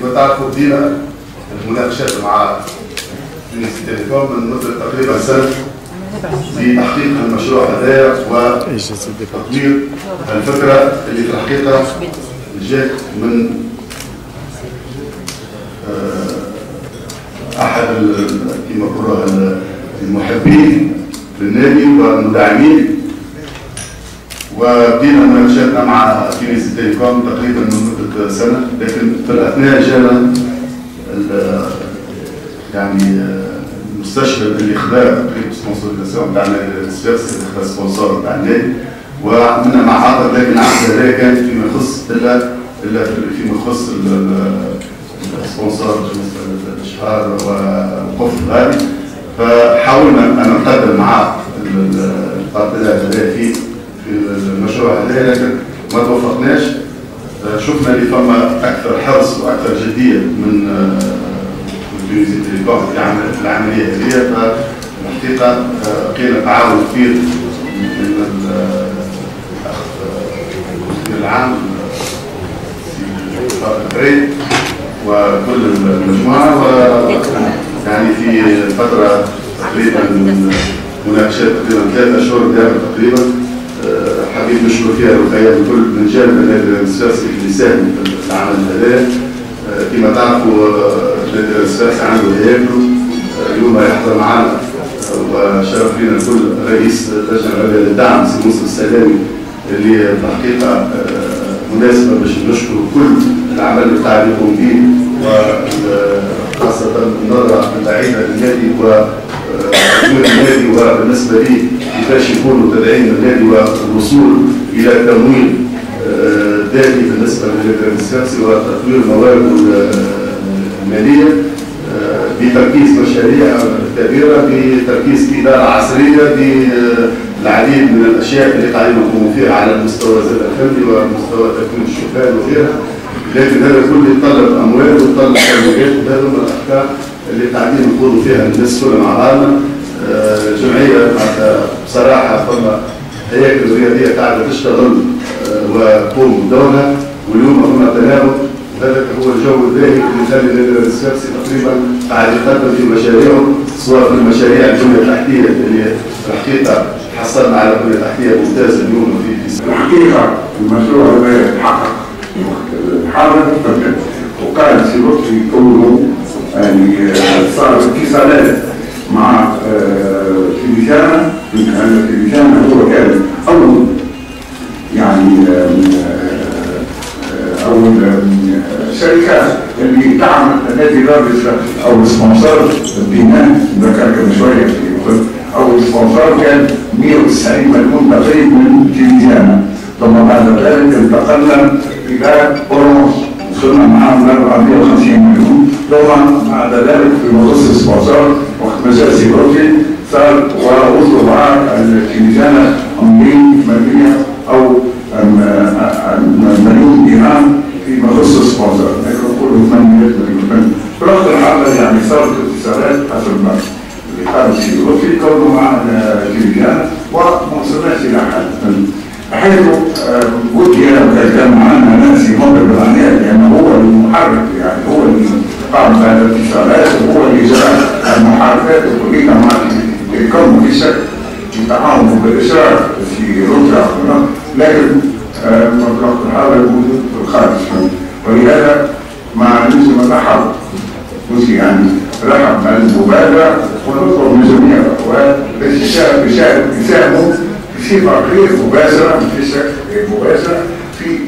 كما تعرفوا بدينا المناقشات مع تونس تيليكوم من مدة تقريبا سنة في تحقيق المشروع هذايا وتطوير الفكرة اللي في الحقيقة جات من آه، أحد كما نقولوا المحبين للنادي والمدعمين وبدينا مناقشاتنا مع تونس تيليكوم تقريبا من مدة سنة لكن في الأثناء جانا يعني المستشفى اللي خدا تقريبا sponsorisation تاع ال CSS اللي خدا sponsor تاع النادي وعملنا معاقد لكن العقد هذا كان فيما يخص إلا إلا فيما يخص ال sponsor الاشهار ووقف الغالي. فحاولنا أن نقدم معاه ال partenaire هذا في المشروع هذا. لكن ما توفقناش. شفنا اللي فما أكثر حرص وأكثر جدية من تونسي تيليكوم في العملية هذه. فالحقيقة لقينا تعاون كبير من الاخ العام في وكل المجموعة. و يعني في فترة تقريبا مناقشات تقريبا ثلاث اشهر تقريبا. نشكر فيها رقية من كل من جانب السياسي اللي ساهم في العمل هذا كما تعرفوا النادي السياسي عنده هياكله اليوم يحضر معنا وشرف لنا الكل رئيس اللجنه العليا للدعم سي موسى السلامي اللي الحقيقة مناسبة باش نشكر كل العمل اللي قاعد يقوم به وخاصه النظرة البعيدة للنادي و النادي وبالنسبه لي كيفاش يكونوا تدعيم النادي والوصول إلى تمويل ذاتي بالنسبة للنادي السياسي وتطوير موارده المالية بتركيز مشاريع كبيرة بتركيز في إدارة عصرية بالعديد من الأشياء اللي قاعدين نقوموا فيها على المستوى الفني ومستوى تكوين الشبان وغيرها. لكن هذا كله يتطلب أموال ويتطلب تمويلات وهذا من الأفكار اللي قاعدين نقولوا فيها الناس كلها مع بعضنا جمعيه بصراحه فما هياكل رياضيه قاعدة تشتغل وتقوم بدورها واليوم فما تناوب ذلك هو الجو الباهي اللي خلي النادي السياسي تقريبا قاعد يقدم في مشاريعه سواء في المشاريع البنيه التحتيه اللي الحقيقة حصلنا على بنيه تحتيه ممتازه اليوم في في الحقيقة المشروع هذا يتحقق حاضر وكان في لطفي كله يعني صار اتصالات مع تلفزيانا لأن تلفزيانا هو كان أول يعني أول شركة اللي دعمت النادي الرابط أو السبونسر البناء ذكرت شوية في أو السبونسر كان 190 مليون تقريبا من تلفزيانا ثم بعد ذلك انتقلنا إلى اورنج وصلنا معاهم 450 مليون. ثم بعد ذلك في مخصص سبونسر وقت مجال سيبروتي صار ووصلوا مع التلفزيون 200 مليون أو مليون دينار في مخصص سبونسر لكن كله 800 مليون في الوقت الحاضر يعني صارت اتصالات حسب ما اللي قال سيبروتي كونوا مع التلفزيون وما وصلناش إلى حل حيث ودي أنا كان معانا ناس يمر بالعناية التعاون بالاشراف في روسيا لكن مطلق هذا موجود في الخارج. ولهذا مع نسبة رحب يعني رحب المبادرة ونطلب من ويساهموا بصفة غير مباشرة في شك غير مباشرة في